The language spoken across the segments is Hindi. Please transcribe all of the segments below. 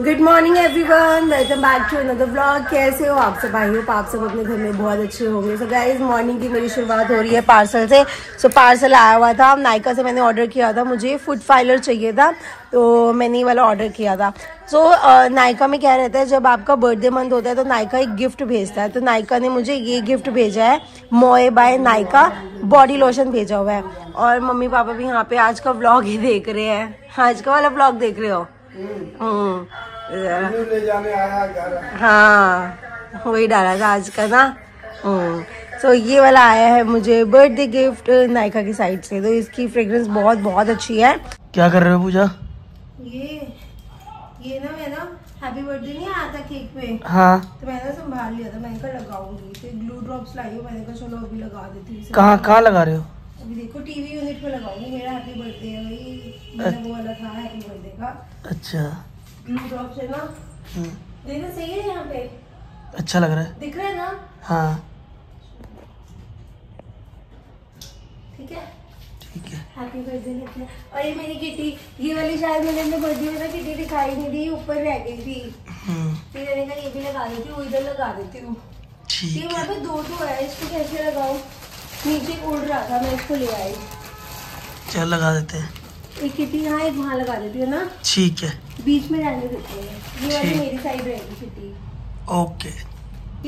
Good morning everyone welcome back to another blog कैसे हो आप सब? आई हो आप सब अपने घर में बहुत अच्छे होंगे। सो गाइज़ मॉर्निंग की मेरी शुरुआत हो रही है पार्सल से। सो so, पार्सल आया हुआ था। नायका से मैंने ऑर्डर किया था। मुझे फ़ूड फाइलर चाहिए था। तो मैंने ये वाला ऑर्डर किया था। सो so, नायका में क्या रहता है? जब आपका बर्थडे मंथ होता है तो नायका एक गिफ्ट भेजता है। तो नायका ने मुझे ये गिफ्ट भेजा है। मोए बाय नायका बॉडी लोशन भेजा हुआ है। और मम्मी पापा भी यहाँ पे आज का व्लॉग ही देख रहे हैं। आज का वाला ब्लॉग देख रहे हो? हम्म। ले जाने हाँ वही डाला था आज का ना। सो हम्म। ये वाला आया है मुझे बर्थडे गिफ्ट नायका की साइड से। तो इसकी फ्रेग्रेंस बहुत बहुत अच्छी है। क्या कर रहे हो पूजा? ये ये ना मैं ना हैप्पी बर्थडे नहीं आया था केक पे हाँ। तो मैंने संभाल लिया था मैंने कहा लगाऊँगी। फिर ग्लू ड्रॉप्स लाई मैंने कहा चलो अभी लगा देती हूँ। कहाँ कहाँ लगा रहे हो? अभी देखो टीवी यूनिट पे लगाऊँगी मेरा हैप्पी बर्थडे है वही वो वाला था हैप्पी बर्थडे का। अच्छा। ब्लू ड्रॉप से ना। हम्म। देखो सही है यहाँ पे? अच्छा लग रहा है। दिख रहा है ना? हाँ। ठीक है? ठीक है। हैप्पी बर्थडे और ये मेरी किटी ये वाली शायद मैंने अपने बर्थडे में ना किटी दिखाई नहीं दी ऊपर रह गई थी। हम्म। फिर मैंने कहा ये भी लगा देती हूँ इधर लगा देती हूँ। ये वहाँ पे दो दो है इसको कैसे लगाऊँ? नीचे उड़ रहा था मैं इसको ले आई। चल लगा देते हैं। एक किटी यहाँ एक वहाँ लगा देती हूँ ना? ठीक है। बीच में रहने देते हैं। ये वाली मेरी साइड रहेगी किटी। ओके।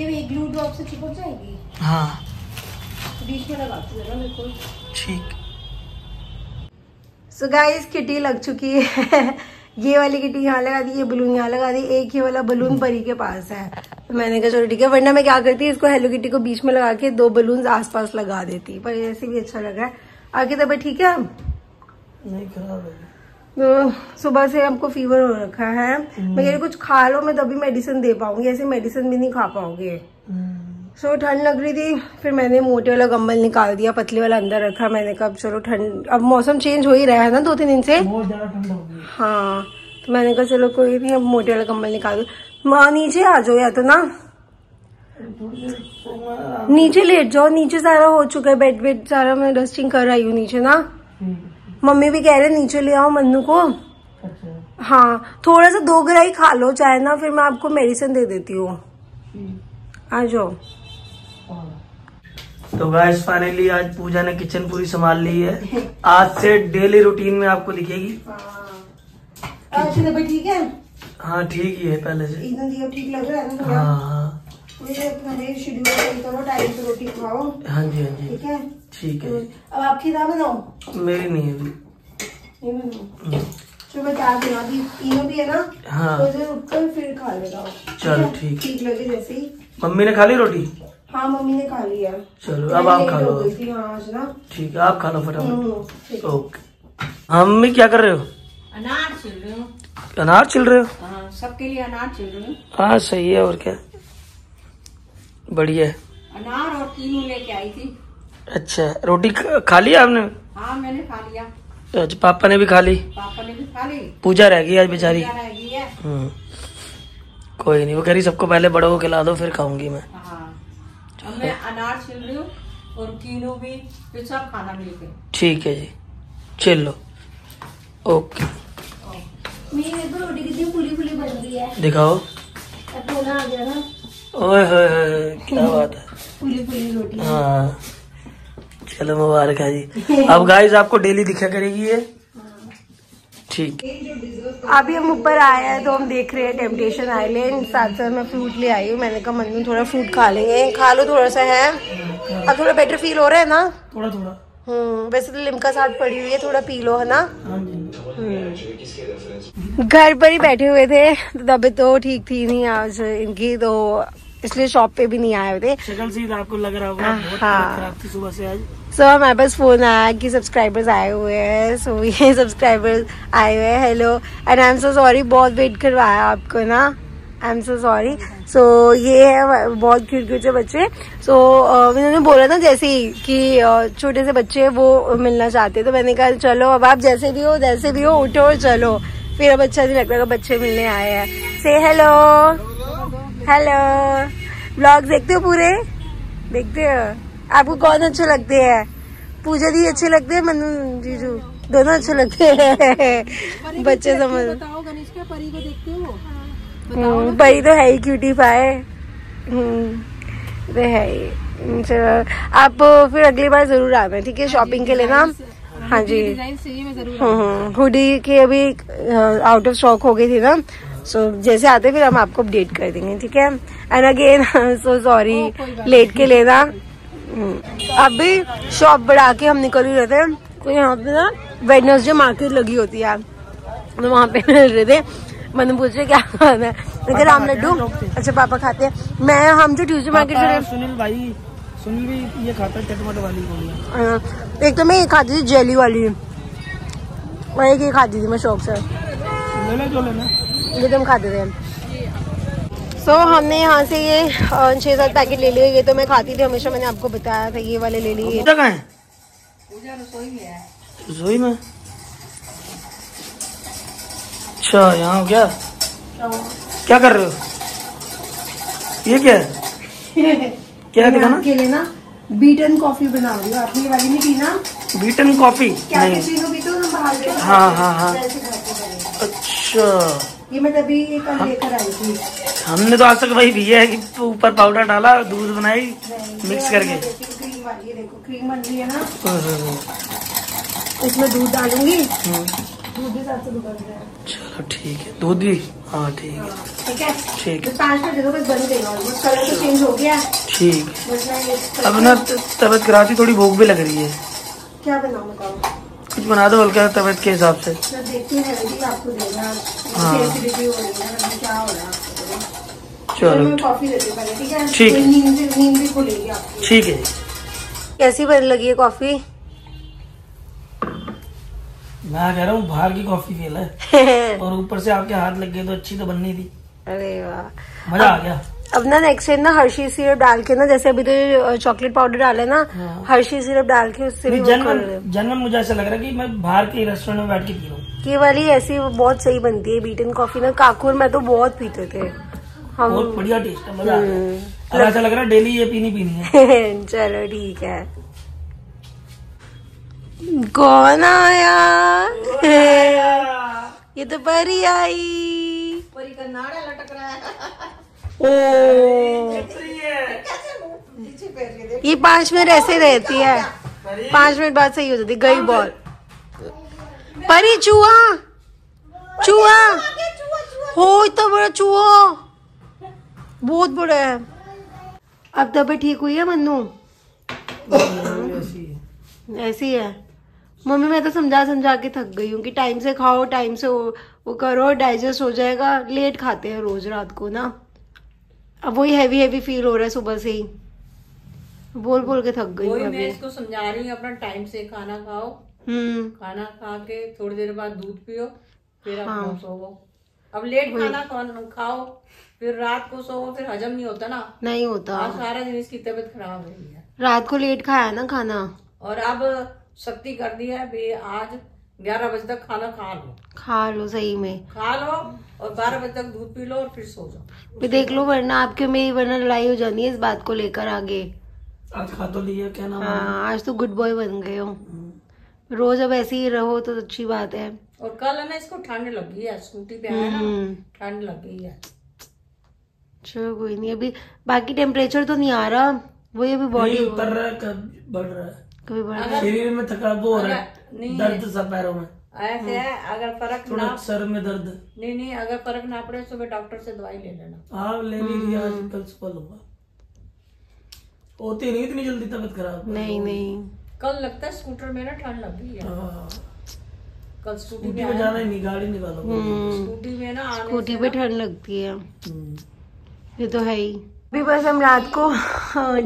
ये भी ग्लू ड्रॉप से चिपक जाएगी? हाँ। बीच में लगाती हूँ ना बिल्कुल ठीक। सो गाइस किटी लग चुकी है। ये वाली किटी यहाँ लगा दी ये बलून यहाँ लगा दी। एक ही वाला बलून परी के पास है। तो मैंने कहा चलो ठीक है वरना मैं क्या करती इसको हेलो किटी को बीच में लगा के दो बलून आसपास लगा देती। पर ऐसे भी अच्छा लग रहा है। आगे तब ठीक है। नहीं खराब है तो सुबह से हमको फीवर हो रखा है। मैं कह रही कुछ खा लो मैं तभी मेडिसिन दे पाऊँगी। ऐसे मेडिसिन भी नहीं खा पाओगे हम्म। सो ठंड लग रही थी फिर मैंने मोटे वाला कम्बल निकाल दिया पतले वाला अंदर रखा। मैंने कहा चलो ठंड अब मौसम चेंज हो ही रहा है ना दो तीन दिन से? हो। हाँ तो मैंने कहा चलो कोई नहीं अब मोटे वाला कम्बल निकाल दो। माँ नीचे आ जाओ या तो ना नीचे लेट जाओ नीचे सारा हो चुका है बेड बेड सारा मैं डस्टिंग कर रही हूँ नीचे ना। मम्मी भी कह रहे नीचे ले आओ मन्नू को। अच्छा। हाँ थोड़ा सा दो ग्राही खा लो चाहे ना फिर मैं आपको मेडिसिन दे देती हूँ। आ जाओ। तो गाइस फाइनली आज पूजा ने किचन पूरी संभाल ली है। आज से डेली रूटीन में आपको दिखेगी। अच्छा ठीक है? हाँ ठीक ही है पहले से। इतना दिया ठीक लग रहा है ना थोड़ा हाँ हाँ। मुझे अपना शेड्यूल सही करो टाइम से रोटी खाओ। हाँ जी हाँ जी। ठीक है? ठीक है। अब आपकी ना बनाओ। मेरी नहीं है अभी। ये बनाओ हम्म, चलो मैं चाय बना दी। तीनों भी है ना? हाँ। तो जो उठकर फिर खा लेगा चलो, ठीक। ठीक लगे जैसे ही। मम्मी ने खा ली रोटी? हाँ मम्मी ने खा लिया। चलो अब आप खा लो। हो हाँ ठीक है आप खा लो फटाफट। हम्म। ओके। मम्मी क्या कर रहे हो? अनार छिल रही हूँ। अनार छिल रहे हो? हाँ, सबके लिए अनार छिल रही हूँ। हाँ सही है और क्या? बढ़िया है। अनार और कीनू लेके आई थी। अच्छा रोटी खा लिया आपने? हाँ मैंने खा लिया। अच्छा पापा ने भी खा ली? पापा ने भी खा ली। पूजा रह गई आज बेचारी। है। हम्म। कोई नहीं वो कह रही सबको पहले बड़ों को खिला दो फिर खाऊँगी मैं। हाँ। मैं अनार छिल रही हूँ और कीनू भी फिर सब खाना मिलके। ठीक है जी। चिल। लो ओके। मेरी रोटी कितनी फूली फूली बन गई है। दिखाओ। तो ना आ गया ना। ओए होए होए, क्या बात है? फूली फूली रोटी। हाँ। चलो मुबारक है जी। अब गाइस आपको डेली दिखा करेगी ये। ठीक। अभी हम ऊपर आए हैं तो हम देख रहे हैं टेम्पटेशन आइलैंड साथ साथ मैं फ्रूट ले आई हूँ। मैंने कहा मन्नू थोड़ा फ्रूट खा लेंगे। खा लो थोड़ा सा है? अब थोड़ा बेटर फील हो रहा है ना? थोड़ा थोड़ा। हम्म वैसे तो लिमका साथ पड़ी हुई है थोड़ा पी लो है ना? हाँ जी। घर पर ही बैठे हुए थे तो तबीयत तो ठीक थी नहीं आज इनकी तो इसलिए शॉप पे भी नहीं आए हुए थे। शक्ल से आपको लग रहा होगा हाँ। खराब थी सुबह से आज। सो हमारे पास फ़ोन आया कि सब्सक्राइबर्स आए हुए हैं सो ये सब्सक्राइबर्स आए हुए हैं hello and I am so sorry बहुत वेट करवाया आपको ना। आई एम सो सॉरी सो ये है बहुत क्यूट क्यूट से बच्चे। सो so, इन्होंने बोला ना जैसे ही कि uh, छोटे से बच्चे वो मिलना चाहते तो मैंने कहा चलो अब आप जैसे भी हो जैसे भी हो उठो और चलो। फिर अब अच्छा नहीं लगता कि बच्चे मिलने आए हैं। से हेलो हेलो ब्लॉग देखते हो पूरे? देखते हो? आपको कौन अच्छे लगते हैं? पूजा दी अच्छे लगते हैं मनु जीजू? दोनों अच्छे लगते हैं। बच्चे समझ। बताओ गणेश क्या परी को देखते हो? हम्म, परी तो है ही क्यूटी पाए हम्म, है ही। हम्म, चलो। आप फिर अगली बार ज़रूर आना ठीक है? शॉपिंग के लिए ना। हाँ जी। डिज़ाइन चाहिए हुडी की अभी आउट ऑफ़ स्टॉक हो गई थी ना सो so, जैसे आते फिर हम आपको अपडेट कर देंगे ठीक है? And again so sorry late के लेना हम्म, अभी शॉप बढ़ा के हम निकल ही रहे थे। तो यहाँ पे ना वेडनेसडे मार्केट लगी होती है तो वहाँ पे मिल रहे थे। मैंने पूछा क्या खाना है? राम लड्डू अच्छा पापा खाते हैं। मैं हम जो ट्यूजडे मार्केट सुनील भाई सुनील भी ये खाता है चटमट वाली गोलियाँ हाँ, एक तो मैं ये खाती थी जेली वाली। और एक ये खाती थी मैं शौक से। ले ले जो लेना। ये तो हम खाते थे। सो so, हमने यहाँ से ये छह सात पैकेट ले लिए। ये तो मैं खाती थी हमेशा मैंने आपको बताया था ये वाले ले लिए। पूजा कहाँ है? रसोई में अच्छा यहाँ हो क्या क्या कर रहे हो? ये क्या है? क्या है दिखाना के लिए ना बीटन कॉफ़ी बना रही हूँ। आपने ये वाली नहीं पीना बीटन कॉफ़ी क्या नहीं। कैसीनो पीते ना बाहर के हाँ हाँ हाँ। अच्छा। ये मैं तभी कल लेकर आई थी। हमने तो आज तक वही पिया है कि ऊपर पाउडर डाला दूध बनाई मिक्स करके। क्रीम वाली देखो क्रीम बन रही है ना। इसमें दूध डालूँगी। हम्म। दूध साथ है चलो ठीक है दूध भी। हाँ ठीक है। ठीक है? ठीक बस पाँच मिनट दे दो बस बन गई ऑलमोस्ट कलर तो चेंज हो गया। ठीक है। ये अब ना त- तबीयत खराब थी थोड़ी भूख भी लग रही है। क्या बनाऊँ बताओ। कुछ बना दो हल्का तबीयत के हिसाब से। हूँ हाँ। हो है हो है आपको चलो। कॉफ़ी देती हूँ पहले ठीक है? है। ठीक है। कैसी बन लगी है कॉफ़ी मैं कह रहा हूँ बाहर की कॉफ़ी फेल है और ऊपर से आपके हाथ लग गए तो अच्छी तो बननी थी। अरे वाह। मज़ा आ गया। अब ना नेक्स्ट टाइम ना हर्षी सिरप डाल के ना जैसे अभी तो चॉकलेट पाउडर डाले ना हाँ। हर्षी सिरप डाल के उससे भी जन्म जन्म मुझे ऐसा लग रहा है कि मैं बाहर के रेस्टोरेंट में बैठ के पी रहा हूँ। ये वाली ऐसी बहुत सही बनती है बीटन कॉफ़ी ना। काकुर में तो बहुत पीते थे। हम बहुत बढ़िया टेस्ट है मज़ा हम्म। ऐसा लग रहा है डेली ये पीनी पीनी है। चलो ठीक है। कौन आया? ये तो परी आई। परी का नाड़ा लटक रहा है। ओ। ये पाँच मिनट ऐसे रहती है। पाँच मिनट बाद सही हो जाती गई बॉल। परी चूहा। चूहा। हो इतना बड़ा चूहा। बहुत बड़ा है। अब तबीयत ठीक हुई है मन्नू? ऐसी है। मम्मी मैं तो समझा समझा के थक गई हूँ कि टाइम से खाओ टाइम से वो, वो करो डाइजेस्ट हो जाएगा। लेट खाते हैं रोज रात को ना। अब वही हैवी हैवी फील हो रहा है सुबह से ही। बोल बोल के थक गई मैं इसको समझा रही हूँ अपना टाइम से खाना खाओ। हम्म। खाना खा के थोड़ी देर बाद दूध पियो फिर हाँ। अपना सोवो अब लेट खाना कौन- खाओ फिर रात को सोवो फिर हजम नहीं होता ना। नहीं होता। सारा दिन इसकी तबीयत खराब हो रही है। रात को लेट खाया ना खाना। और अब शक्ति कर दी है भी आज ग्यारह बजे तक खाना खा लो। खा लो सही में। खा लो और बारह बजे तक दूध पी लो और फिर सो जाओ। देख लो वरना आपके मेरी वरना लड़ाई हो जानी है इस बात को लेकर आगे। आज खा तो लिया क्या नाम हाँ? आज तो गुड बॉय बन गए हो। रोज अब ऐसे ही रहो तो अच्छी बात है। और कल है ना इसको ठंड लगी है स्कूटी पे आया ना हम्म। ठंड लग गई है। चलो कोई नहीं अभी बाकी टेम्परेचर तो नहीं आ रहा वही अभी बॉडी उतर रहा है कब बढ़ रहा है? कभी बढ़ शरीर में थका वो हो रहा है। दर्द सा पैरों में। ऐसे है। अगर फ़र्क थोड़ा ना सर में दर्द। नहीं नहीं अगर फ़र्क ना पड़े तो सुबह डॉक्टर से दवाई ले लेना। हाँ ले ली आज कल सुबह लूँगा। होती नहीं इतनी जल्दी तबीयत खराब? नहीं नहीं। कल लगता है स्कूटर में ना ठंड लग गई है। हाँ, कल स्कूटी में जाना ही नहीं गाड़ी निकालो। स्कूटी में ना स्कूटी पे ठंड लगती है। हम्म। ये तो है ही। अभी बस हम रात को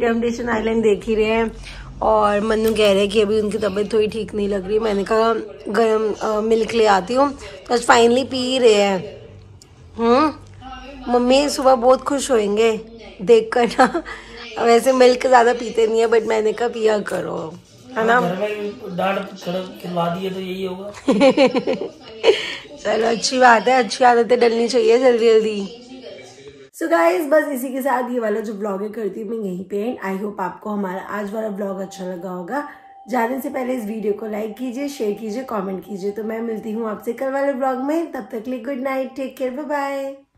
डेमटेशन आइलैंड देख ही रहे हैं। और मन्नू कह रहे हैं कि अभी उनकी तबीयत थोड़ी ठीक नहीं लग रही। मैंने कहा गर्म मिल्क ले आती हूँ। तो आज फाइनली पी ही रहे हैं। हम्म? मम्मी सुबह बहुत खुश होंगे देख कर ना। वैसे मिल्क ज़्यादा पीते नहीं है बट मैंने कहा पिया करो। है ना? खिलवा दिए तो यही होगा। चलो अच्छी बात है। अच्छी आदतें डलनी चाहिए जल्दी जल्दी सो so गाइज़ बस इसी के साथ ये वाला जो ब्लॉग है, करती हूँ मैं यहीं पे एंड आई होप आपको हमारा आज वाला ब्लॉग अच्छा लगा होगा। जाने से पहले इस वीडियो को लाइक कीजिए शेयर कीजिए कमेंट कीजिए। तो मैं मिलती हूँ आपसे कल वाले ब्लॉग में। तब तक लिए good night take care bye bye